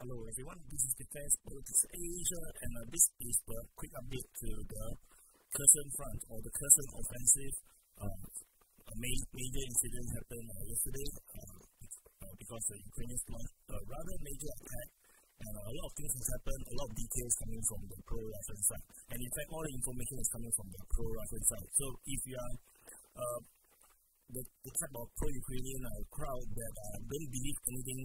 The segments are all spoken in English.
Hello everyone, this is Defense Politics Asia, and uh, this is the quick update to the Kherson front or the Kherson offensive. Um, a ma- major incident happened uh, yesterday uh, uh because the Ukrainians launched a rather major attack, and uh, a lot of things have happened, a lot of details coming from the pro-Russian side, and in fact, all the information is coming from the pro-Russian side. So if you are uh, the, the type of pro-Ukrainian uh, crowd that don't believe anything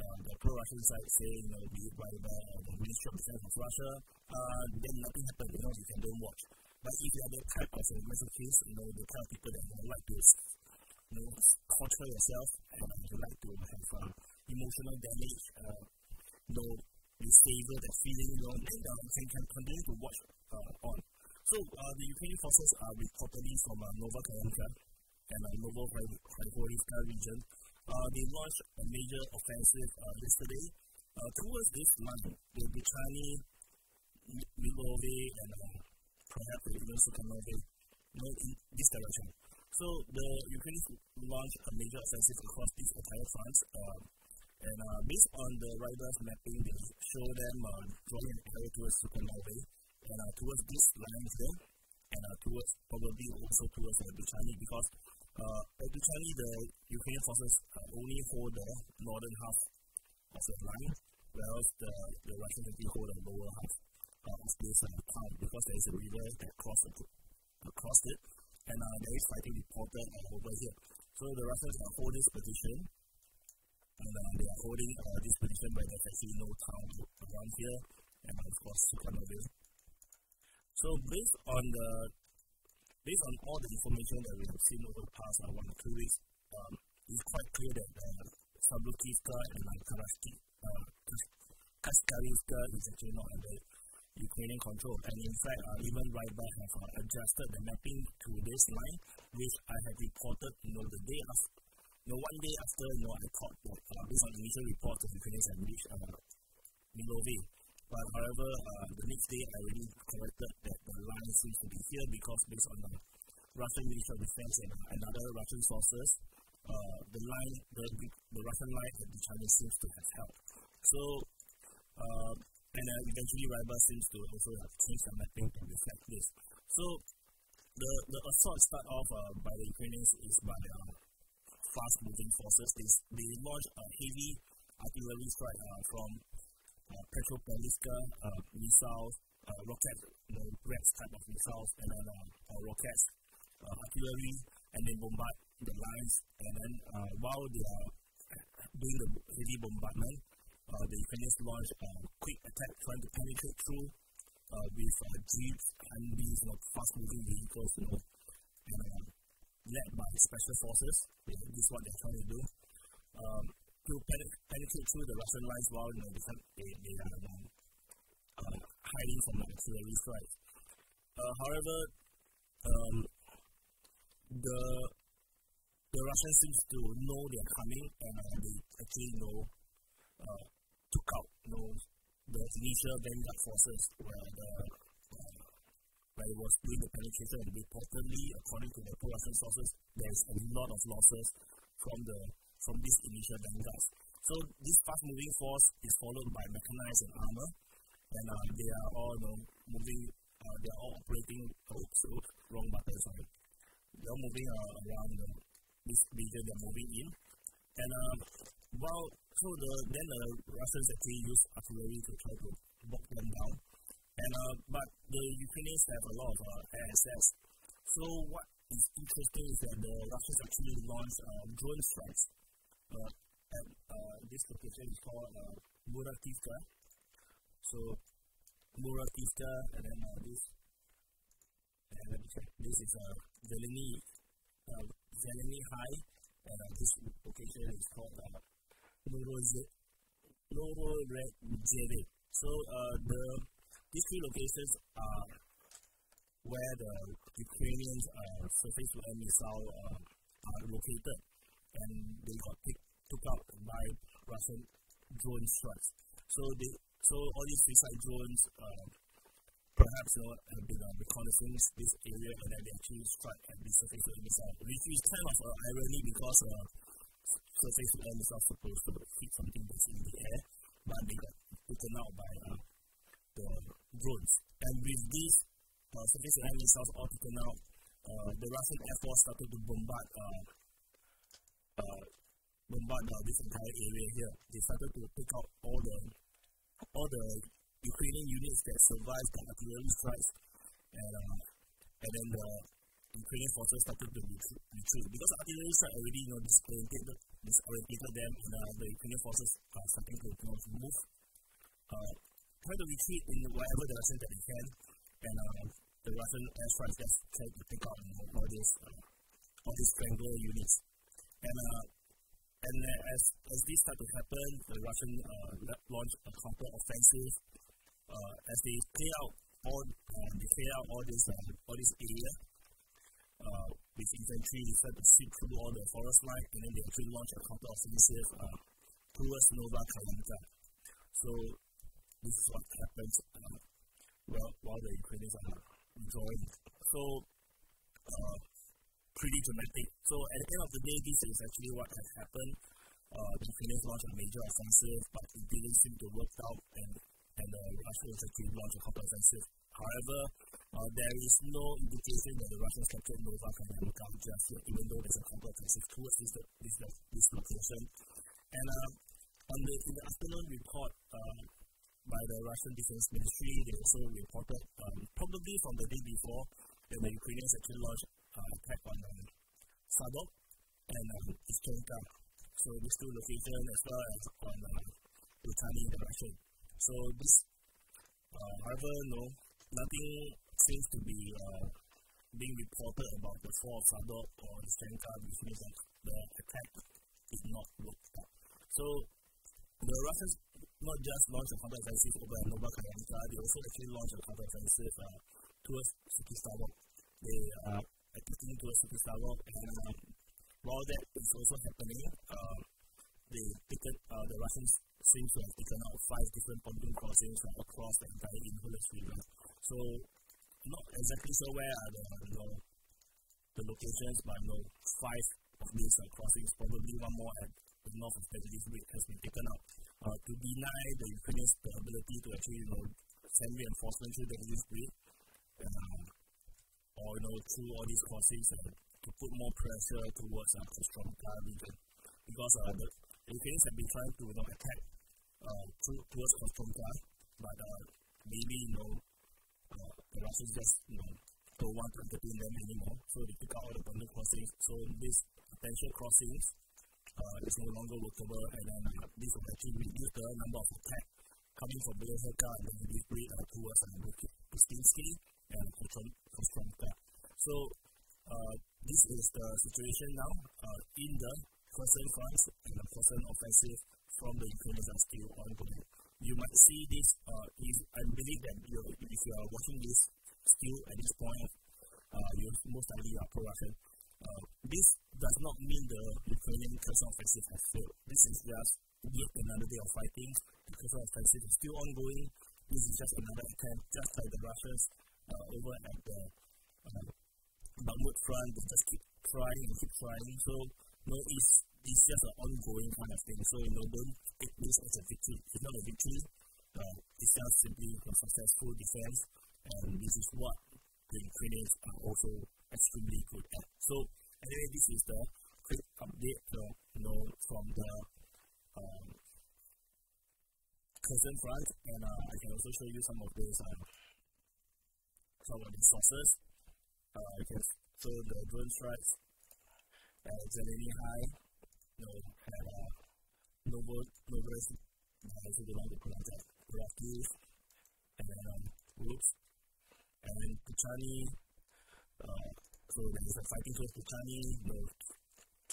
uh, the pro-Russian side say, you know, be it by the, the Ministry of Defense of Russia, uh, then nothing happens, you know, you can don't watch. But if you are the type of uh, masochist, you know, the kind of people that uh, like to, you know, torture yourself and uh, you like to have uh, emotional damage, uh, you know, you savor that feeling, you know, then uh, you can continue to watch uh, on. So uh, the Ukrainian forces are reportedly from uh, Nova Kalinka, and uh, Novohrivka region. Uh, they launched a major offensive uh, yesterday uh, towards this line, the Bichani, Mylove, and uh, perhaps even know, in this direction. So the Ukrainians launched a major offensive across these entire fronts. Uh, and uh, based on the riders mapping, they show them uh, drawing an arrow towards Sukhanove and uh, towards this line here, and uh, towards probably also towards uh, Bichani because uh, Actually, the Ukrainian forces only hold the northern half of the line, whereas the, the Russians actually hold the lower half uh, of this uh, town because there is a river that crosses across it, and uh, there is fighting reported uh, over here. So the Russians are holding this position, and uh, they are holding uh, this position, but there's actually no town around here, and of course, Sukhanoville. So based on the based on all the information that we have seen over the past uh, one or two weeks, um, it's quite clear that uh, Sablukivka and uh, Karashki, uh, Kaskarinska is actually not under Ukrainian control. And in fact, uh, even Ryba have uh, adjusted the mapping to this line, which I have reported, you know, the day after, you know, one day after, you know, I that uh, based on initial reports, the Ukrainians have reached uh, Mylove. But however, uh, the next day I already corrected that the line seems to be here because based on the Russian Ministry of Defense and, uh, and other Russian sources, uh, the line, the, the Russian line that the Chinese seems to have held. So, uh, and uh, eventually Ryba seems to also have changed the mapping to reflect this. So, the, the assault start off uh, by the Ukrainians is by uh, fast moving forces. They, they launched a heavy artillery strike uh, from uh, Petropavlivka uh, missiles, uh, rocket, you know, Rex type of missiles, and then uh, uh, rockets, uh, artillery, and then bombard the lines. And then uh, while they are doing the heavy bombardment, uh, the Ukrainians launch a quick attack trying to penetrate through uh, with uh, jeeps, Humvees, you know, fast-moving vehicles, you know, and uh, led by special forces. This is what they're trying to do. Um, to penetrate through the Russian lines while you know, they, they are um, uh, hiding from the artillery strikes. Uh, however, um, the the Russians seems to know they are coming and uh, they actually know uh, took out you know, the initial vanguard forces where the uh, where it was doing the penetration and reportedly according to the pro-Russian sources there is a lot of losses from the from this initial vanguards. So this fast-moving force is followed by mechanized and armor, and uh, they are all you know, moving. Uh, they are all operating. Oh, so wrong button. Sorry. They are moving uh, around you this region. They are moving in, and uh, while so the then the Russians actually use artillery to try to knock them down, and uh, but the Ukrainians have a lot of uh, air. So what is interesting is that the Russians actually launched uh, drone strikes uh, and uh, this location is called uh, Murativka. So Murativka, and then uh, this, and. This is uh, Zeleny, uh, Zeleny Hai, and uh, this location is called uh, Novoredzeve. So uh, the these three locations are where the Ukrainians uh, surface missile uh, are located and they got picked, took out by Russian drone strikes. So they, so all these suicide drones, uh, perhaps you know, have been uh, reconnaissance this area and then they actually strike at the surface of the missile, which is kind of uh, irony because uh, surface to air missile supposed to hit something that's in the air, but they got taken out by uh, the drones. And with these uh, surface to air missiles all taken out, uh, the Russian Air Force started to bombard uh, uh, bombard uh, this entire area here. They started to pick out all the all the Ukrainian units that survived the artillery strikes, and uh, and then the Ukrainian forces started to retreat, retreat. Because artillery strike already you know disorientated, disorientated them, and uh, the Ukrainian forces are starting to you know, move, uh, try to retreat in whatever direction that they can, and uh, the Russian airstrikes just try to pick out you know, all these uh, all these strangler units, and uh, and uh, as as this start to happen, the Russian uh, launch a counter offensive uh, as they clear out all uh, they clear out all this uh, all this area uh, with infantry, they start to sweep through all the forest line, and then they actually launch a counter offensive uh, towards Nova Kalinka. So this is what happens uh, well, while the Ukrainians are withdrawing. So uh, pretty dramatic. So at the end of the day, this is actually what has happened. Uh, the Ukrainians launched a major offensive, but it didn't seem to work out, and and uh, actually launched a counter offensive. However, uh, there is no indication that the Russians captured Nova Kalinka just yet, even though there's a counter offensive towards this this this location. And uh, on the in the afternoon report. Uh, by the Russian Defense Ministry, they also reported, um, probably from the day before, that the Ukrainians actually launched uh, on um, Sadok and um, Ischenka. So these two locations as well as on uh, Lutany direction. So this, uh, however, no, nothing seems to be uh, being reported about the fall of Sadok or the Ischenka, which means that the attack is not worked out. So the Russians not just launched a counter-offensive over Nova Kalinka, they also actually launched a counter-offensive uh, towards Suki Stavok. They are uh, attacking towards Suki Stavok, and um, while that is also happening, uh, they taken, uh, the Russians seem to have taken out five different pontoon crossings uh, across the entire Inhulets River. So, not exactly sure where are the, you know, the locations, but you know, five of these uh, crossings, probably one more at the north of Teglis has been taken out uh, to deny the Ukrainians the ability to actually, you know, send reinforcements through the English grid, uh, or, you know, through all these crossings uh, to put more pressure towards uh, Kostromka region. Because uh, the Ukrainians have been trying to, you know, attack uh, through, towards Kostromka, but uh, maybe, you know, uh, the Russians just, you know, don't want to entertain them anymore, so they took out all the bundle crossings. So these potential crossings uh, is no longer workable, and then uh, this will actually reduce the number of attacks coming from Belehrka and then delivery uh, towards uh, Pustinsky and Kostromka. So, uh, this is the situation now uh, in the Kherson front and the Kherson offensive from the Ukrainians are still ongoing. You might see this, uh, if, I believe that you, if you are watching this still at this point, uh, you most likely are pro-Russian. Uh, this does not mean the Ukrainian Kherson offensive has failed. This is just yet another day of fighting. Kherson offensive is still ongoing. This is just another attempt, just like the Russians uh, over at the uh, Bakhmut front. They just keep trying and keep trying. So, know, it's, it's just an ongoing kind of thing. So, you know, don't take this as a victory. It's not a victory. Uh, it's just simply a successful defense. And this is what the Ukrainians are also extremely good at. So anyway, this is the quick update uh, you know, from the um, Kherson front, and uh, I can also show you some of those uh, some of the sources. Uh, I can show the drone strikes at Zeleny Hai, you know, at uh, Novo, Novos, uh, also belong to Project Proactive, and then um, Whoops, and then Tuchani, uh, so there is a fighting towards Tuchani, you know,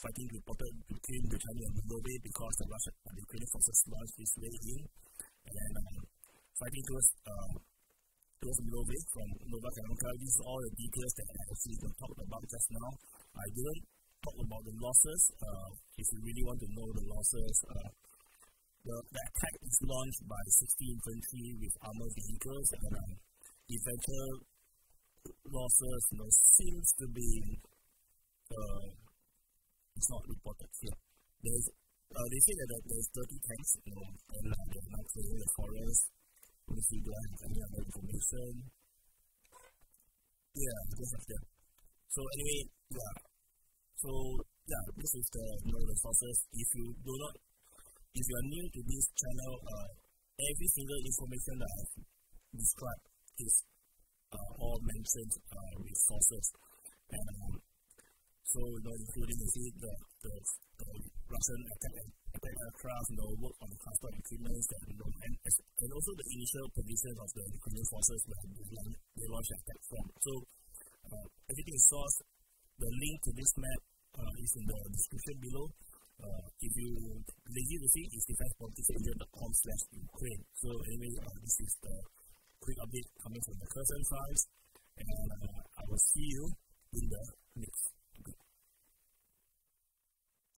fighting reported between Tuchani and Mylove because the Russian and Ukrainian forces launched this way in, and um, towards uh, towards Mylove from Nova Kalinka. These are all the details that I actually talked about just now. I didn't talk about the losses. Uh, if you really want to know the losses, uh, the, the attack is launched by 60 infantry with armored vehicles, and um, eventual losses you know, seems to be uh, it's not reported here. There's uh, they say that there's 30 tanks, you and uh, they're not clearing the forest. If you don't have any other information, yeah, just like that. So anyway, yeah. So yeah, this is the you know the sources. If you do not, if you are new to this channel, uh, every single information that I've described is uh, all mentioned uh, with sources, and um, so you know including you see the the, the Russian attack attack aircraft, you know, work on the transport equipment, and you know, and, and also the initial position of the Ukrainian forces where they, launched attack from. So uh, everything is sourced. The link to this map uh, is in the description below. Uh, if you lazy to see, it's defensepoliticsasia.com slash Ukraine. So anyway, uh, this is the quick update coming from the Kherson Files, and uh, I will see you in the next